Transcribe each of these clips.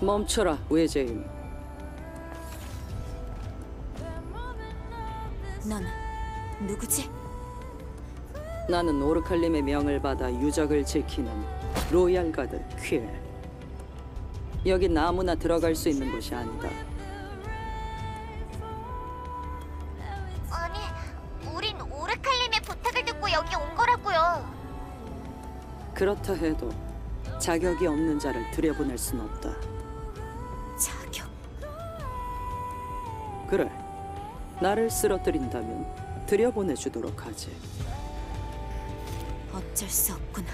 멈춰라, 외제임. 넌 누구지? 나는 오르칼림의 명을 받아 유적을 지키는 로얄 가드 퀴엘. 여긴 아무나 들어갈 수 있는 곳이 아니다. 여기 온 거라고요. 그렇다 해도 자격이 없는 자를 들여보낼 순 없다. 자격. 그래, 나를 쓰러뜨린다면 들여보내주도록 하지. 어쩔 수 없구나.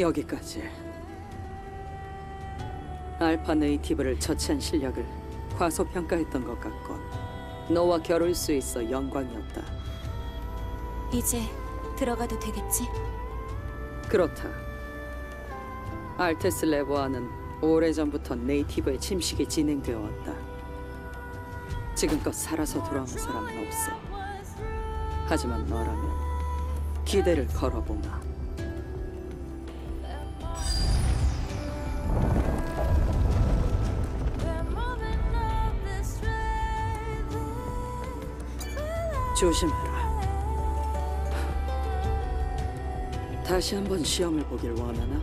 여기까지. 알파 네이티브를 처치한 실력을 과소평가했던 것 같고 너와 겨룰 수 있어 영광이었다. 이제 들어가도 되겠지? 그렇다. 알테스 레보아는 오래전부터 네이티브의 침식이 진행되어 왔다. 지금껏 살아서 돌아온 사람은 없어. 하지만 너라면 기대를 걸어보마. 조심해라. 다시 한번 시험을 보길 원하나?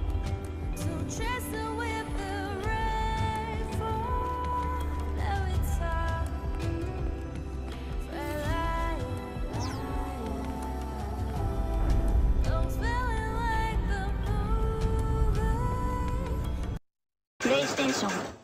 Now